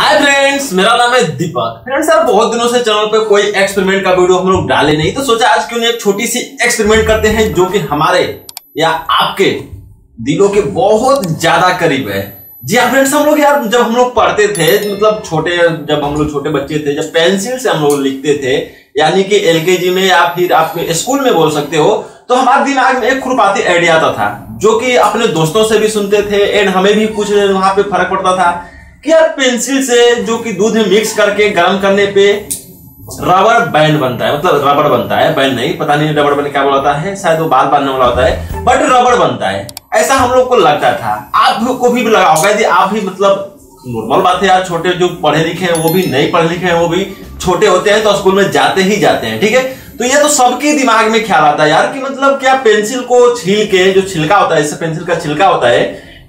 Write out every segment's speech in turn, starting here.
Hi friends मेरा नाम है दीपक। फ्रेंड्स यार बहुत दिनों से चैनल पे कोई एक्सपेरिमेंट का वीडियो हम लोग डाले नहीं तो सोचा आज क्यों नहीं एक छोटी सी एक्सपेरिमेंट करते हैं जो कि हमारे या आपके दिलों के बहुत ज़्यादा करीब है। जी हाँ फ्रेंड्स हम लोग यार जब हम लोग पढ़ते थे मतलब छोटे, जब हम लोग छोटे बच्चे थे, जब पेंसिल से हम लोग लिखते थे, यानी कि एलकेजी में या फिर आप स्कूल में बोल सकते हो तो हमारे दिमाग में एक खुरपाती आइडिया आता था, जो कि अपने दोस्तों से भी सुनते थे एंड हमें भी कुछ वहाँ पे फ़र्क पड़ता था। कि यार पेंसिल से जो कि दूध में मिक्स करके गर्म करने पे रबर बैंड बनता है? मतलब रबड़ बनता है बैंड नहीं, पता नहीं रबड़ बन क्या बोलाता है, शायद वो बाल बांधने वाला होता है बट रबड़ बनता है। ऐसा हम लोग को लगता था। आपको भी लगा होगा, यदि आप भी मतलब नॉर्मल बात है यार, छोटे जो पढ़े लिखे हैं, वो भी नहीं पढ़े लिखे हैं, वो भी छोटे होते हैं तो स्कूल में जाते ही जाते हैं, ठीक है? तो ये तो सबके दिमाग में ख्याल आता है यार कि मतलब क्या पेंसिल को छील के, जो छिलका होता है इससे पेंसिल का छिलका होता है,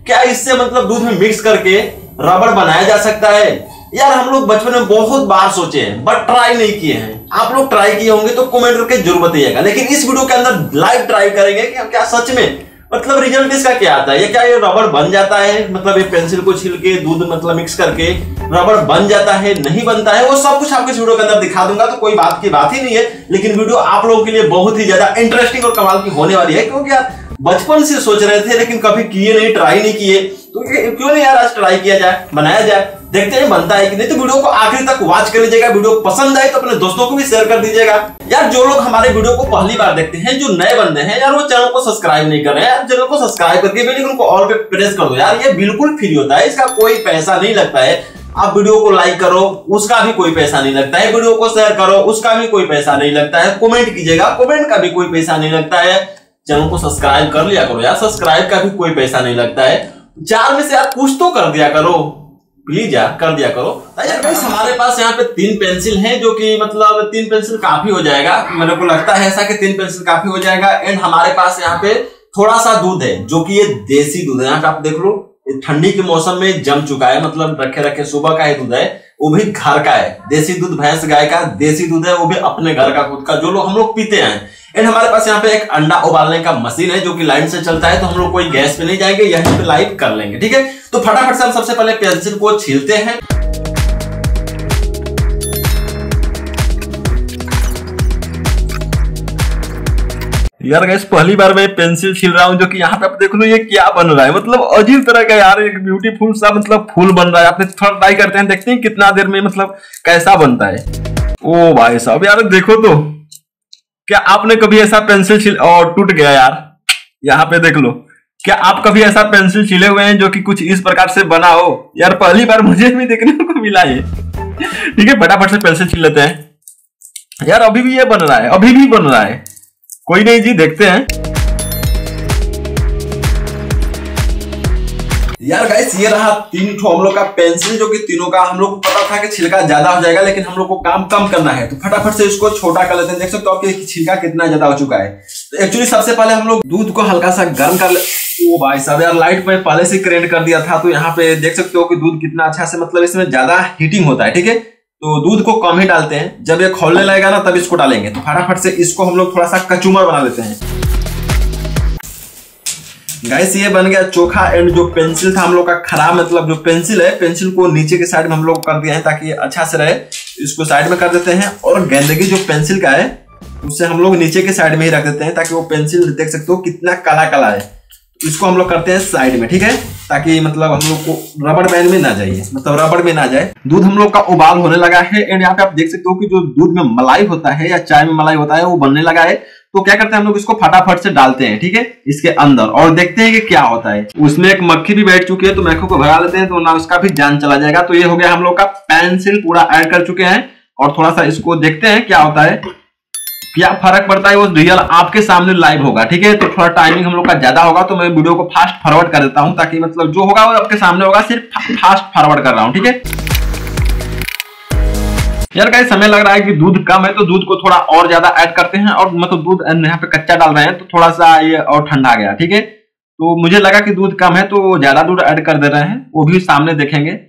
क्या इससे मतलब दूध में मिक्स करके रबड़ बनाया जा सकता है। यार, हम लोग बचपन में बहुत बार सोचे हैं बट ट्राई नहीं किए हैं। आप लोग ट्राई किए होंगे तो कमेंट करके ज़रूर बताइएगा। लेकिन इस वीडियो के अंदर लाइव ट्राई करेंगे कि क्या सच में मतलब रिज़ल्ट इसका क्या आता है? ये क्या ये रबड़ बन जाता है? मतलब ये पेंसिल को छिल के, दूध मतलब मिक्स करके रबड़ बन जाता है, नहीं बनता है? वो सब कुछ आपको इस वीडियो के अंदर दिखा दूँगा तो कोई बात की बात ही नहीं है। लेकिन वीडियो आप लोगों के लिए बहुत ही ज़्यादा इंटरेस्टिंग और कमाल की होने वाली है, क्योंकि आप बचपन से सोच रहे थे, लेकिन कभी किए नहीं ट्राई नहीं किए। तो क्यों नहीं यार आज ट्राई किया जाए, बनाया जाए? देखते हैं, बनता है कि नहीं। तो वीडियो को आखिरी तक वॉच कर लीजिएगा। वीडियो पसंद आए तो अपने दोस्तों को भी शेयर कर दीजिएगा। यार, जो लोग हमारे वीडियो को पहली बार देखते हैं, जो नए बंदे हैं, यार, वो चैनल को सब्सक्राइब नहीं कर रहे हैं। चैनल को सब्सक्राइब करके बेल को ऑल पे प्रेस कर दो। यार, ये बिल्कुल फ्री होता है। इसका कोई पैसा नहीं लगता है। आप वीडियो को लाइक करो, उसका भी कोई पैसा नहीं लगता है। वीडियो को शेयर करो, उसका भी कोई पैसा नहीं लगता है। कमेंट कीजिएगा कमेंट का भी कोई पैसा नहीं लगता है। चैनल को सब्सक्राइब कर लिया करो। यार सब्सक्राइब का भी कोई पैसा नहीं लगता है। चार में से आप कुछ तो कर दिया करो। प्लीज़ यार, कर दिया करो। यार भाई, हमारे पास यहाँ पे तीन पेंसिल हैं जो कि मतलब तीन पेंसिल काफ़ी हो जाएगा। मेरे को लगता है ऐसा कि तीन पेंसिल काफ़ी हो जाएगा। एंड हमारे पास यहाँ पे थोड़ा सा दूध है, जो कि ये देसी दूध है। यहाँ पे आप देख लो ठंडी के मौसम में जम चुका है। मतलब रखे रखे सुबह का ही दूध है। वो भी घर का है। देसी दूध, भैंस, गाय का देसी दूध है, वो भी अपने घर का खुद का, जो लोग हम लोग पीते हैं। एंड हमारे पास यहाँ पे एक अंडा उबालने का मशीन है, जो कि लाइन से चलता है तो हम लोग कोई गैस पे नहीं जाएँगे, यहीं पे लाइव कर लेंगे, ठीक है? तो फटाफट से हम सबसे पहले पेंसिल को छीलते हैं। यार गैस पहली बार मैं पेंसिल छील रहा हूँ जो कि यहाँ पे आप देख लो, ये क्या बन रहा है? मतलब अजीब तरह का यार, एक ब्यूटीफुल सा मतलब फूल बन रहा है। आपने थोड़ा ट्राई करते हैं, देखते हैं कितना देर में मतलब कैसा बनता है। ओ भाई साहब, यार देखो तो क्या आपने कभी ऐसा पेंसिल छील और टूट गया यार। यहाँ पे देख लो, क्या आप कभी ऐसा पेंसिल छीले हुए हैं जो कि कुछ इस प्रकार से बना हो? यार पहली बार मुझे भी देखने को मिला ये। ठीक है, फटाफट से पेंसिल छील लेते हैं। यार अभी भी ये बन रहा है, अभी भी बन रहा है। कोई नहीं जी, देखते हैं। यार गाइस ये रहा तीन ठो हम लोग का पेंसिल जो कि तीनों का, हम लोग को पता था कि छिलका ज़्यादा हो जाएगा, लेकिन हम लोग को काम कम करना है। तो फटाफट से इसको छोटा कर लेते हैं। देख सकते हो आपके छिलका कितना ज़्यादा हो चुका है। तो एक्चुअली सबसे पहले हम लोग दूध को हल्का सा गर्म कर ले ओ भाई साहब, यार लाइट में पहले से करेंट कर दिया था तो यहाँ पे देख सकते हो कि दूध कितना अच्छा से मतलब इसमें ज़्यादा हीटिंग होता है, ठीक है? तो दूध को कम ही डालते हैं। जब ये खोलने लगेगा ना, तब इसको डालेंगे। तो फटाफट से इसको हम लोग थोड़ा सा कचूमर बना लेते हैं। गाइस ये बन गया चोखा एंड जो पेंसिल था हम लोग का खराब मतलब जो पेंसिल है पेंसिल को नीचे के साइड में हम लोग कर दिया है ताकि अच्छा से रहे। इसको साइड में कर देते हैं और गंदगी जो पेंसिल का है उससे हम लोग नीचे के साइड में ही रख देते हैं ताकि वो पेंसिल देख सकते हो कितना काला काला है। इसको हम लोग करते हैं साइड में, ठीक है? ताकि मतलब हम लोग को रबड़ बैंड में ना जाइए मतलब रबड़ में ना जाए। दूध हम लोग का उबाल होने लगा है एंड यहाँ पे आप देख सकते हो कि जो दूध में मलाई होता है या चाय में मलाई होता है, वो बनने लगा है। तो क्या करते हैं हम लोग इसको फटाफट से डालते हैं, ठीक है? इसके अंदर, और देखते हैं कि क्या होता है। उसमें एक मक्खी भी बैठ चुकी है तो मैखो को भगा लेते हैं तो ना उसका भी जान चला जाएगा। तो ये हो गया हम लोग का पेंसिल पूरा ऐड कर चुके हैं। और थोड़ा सा इसको देखते हैं क्या होता है। क्या फ़र्क पड़ता है, वो रियल आपके सामने लाइव होगा, ठीक है? तो थोड़ा टाइमिंग हम लोग का ज़्यादा होगा तो मैं वीडियो को फास्ट फॉरवर्ड कर देता हूँ, ताकि मतलब जो होगा, वो आपके सामने होगा, सिर्फ़ फास्ट फॉरवर्ड कर रहा हूँ, ठीक है? यार कहीं समय लग रहा है कि दूध कम है तो दूध को थोड़ा और ज़्यादा ऐड करते हैं, और मतलब दूध यहाँ पे कच्चा डाल रहे हैं तो थोड़ा सा ये और ठंडा गया, ठीक है? तो मुझे लगा कि दूध कम है तो ज़्यादा दूध ऐड कर दे रहे हैं, वो भी सामने देखेंगे।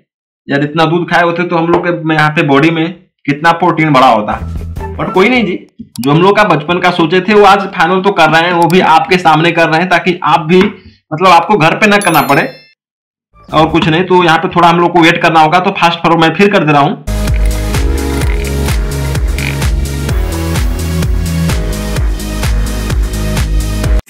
यार, इतना दूध खाए होते तो हम लोग के यहाँ पे बॉडी में कितना प्रोटीन बड़ा होता। बट कोई नहीं जी, जो हम लोग का बचपन का सोचे थे, वो आज फाइनल तो कर रहे हैं, वो भी आपके सामने कर रहे हैं, ताकि आप भी मतलब आपको घर पे ना करना पड़े। और कुछ नहीं तो यहाँ पे थोड़ा हम लोग को वेट करना होगा तो फास्ट फॉरवर्ड मैं फिर कर दे रहा हूँ।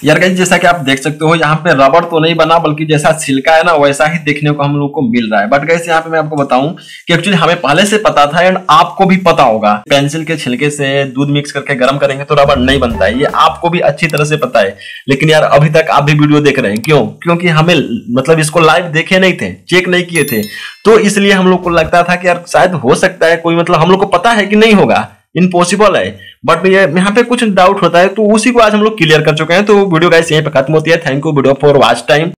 यार गाइस जैसा कि आप देख सकते हो, यहाँ पे रबड़ तो नहीं बना, बल्कि जैसा छिलका है ना, वैसा ही देखने को हम लोग को मिल रहा है। बट गाइस यहाँ पे मैं आपको बताऊँ कि एक्चुअली हमें पहले से पता था एंड आपको भी पता होगा। पेंसिल के छिलके से दूध मिक्स करके गर्म करेंगे तो रबड़ नहीं बनता है। ये आपको भी अच्छी तरह से पता है। लेकिन यार, अभी तक आप भी वीडियो देख रहे हैं। क्यों? क्योंकि हमें मतलब इसको लाइव देखे नहीं थे चेक नहीं किए थे। तो इसलिए हम लोग को लगता था कि यार, शायद हो सकता है, कोई मतलब हम लोग को पता है कि नहीं होगा। इम्पॉसिबल है। बट ये, यहाँ पे कुछ डाउट होता है तो उसी को आज हम लोग क्लियर कर चुके हैं। तो वीडियो गाइस यहीं पे खत्म होती है। Thank you video for watch time